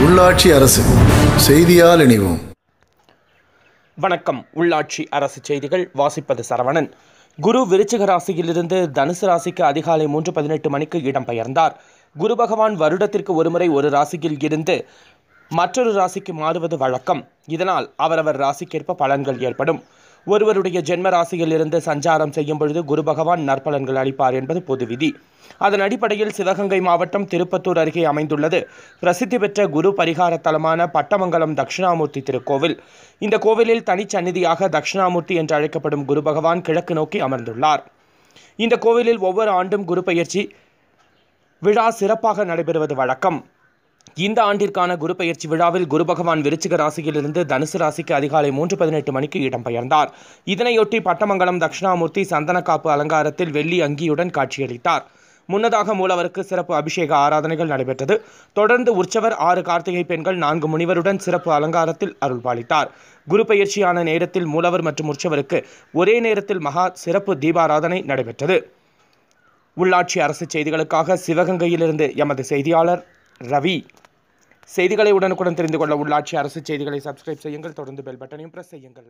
உள்ளாட்சி அரசு செய்தியால் இணைவோம். வணக்கம். உள்ளாட்சி அரசு செய்திகள் வாசிப்பது சரவணன். குரு விருச்சிக ராசியிலிருந்து தனுசு ராசிக்கு அதிகாலை மூன்று பதினெட்டு மணிக்கு இடம்பெயர்ந்தார். குரு பகவான் வருடத்திற்கு ஒருமுறை ஒரு ராசியில் இருந்து மற்றொரு ராசிக்கு மாறுவது வழக்கம். இதனால் அவரவர் ராசிக்கேற்ப பலன்கள் ஏற்படும். ஒருவருடைய ஜென்ம ராசியில் இருந்து சஞ்சாரம் செய்யும் பொழுது குரு பகவான் நற்பலன்கள் அளிப்பார் என்பது பொது விதி. அதன் அடிப்படையில் சிவகங்கை மாவட்டம் திருப்பத்தூர் அருகே அமைந்துள்ளது. பிரசித்தி பெற்ற குரு பரிகார தலமான பட்டமங்கலம் தட்சிணாமூர்த்தி திருக்கோவில். இந்த கோவிலில் தனிச்சந்நிதியாக தட்சிணாமூர்த்தி என்று அழைக்கப்படும் குரு பகவான் கிழக்கு நோக்கி அமர்ந்துள்ளார். இந்த கோவிலில் ஒவ்வொரு ஆண்டும் குரு பயிற்சி விழா சிறப்பாக நடைபெறுவது வழக்கம். இந்த ஆண்டிற்கான குரு பெயர்ச்சி விழாவில் குரு பகவான் விருச்சிக ராசியிலிருந்து தனுசு ராசிக்கு அதிகாலை மூன்று பதினெட்டு மணிக்கு இடம்பெயர்ந்தார் இதனையொட்டி பட்டமங்கலம் தட்சிணாமூர்த்தி சந்தனக்காப்பு அலங்காரத்தில் வெள்ளி அங்கியுடன் காட்சியளித்தார். முன்னதாக மூலவருக்கு சிறப்பு அபிஷேக ஆராதனைகள் நடைபெற்றது. தொடர்ந்து உற்சவர் ஆறு கார்த்திகை பெண்கள் நான்கு முனிவருடன் சிறப்பு அலங்காரத்தில் அருள்பாலித்தார். குரு பயிற்சியான நேரத்தில் மூலவர் மற்றும் உற்சவருக்கு ஒரே நேரத்தில் மகா சிறப்பு தீபாராதனை நடைபெற்றது. உள்ளாட்சி அரசு செய்திகளுக்காக சிவகங்கையிலிருந்து எமது செய்தியாளர் ரவி. செய்திகளை உடனுக்குடன் தெரிந்து கொள்ள உள்ளாட்சி அரசு செய்திகளை சப்ஸ்கிரைப் செய்யுங்கள். தொடர்ந்து பெல் பட்டனையும் பிரஸ் செய்யுங்கள்.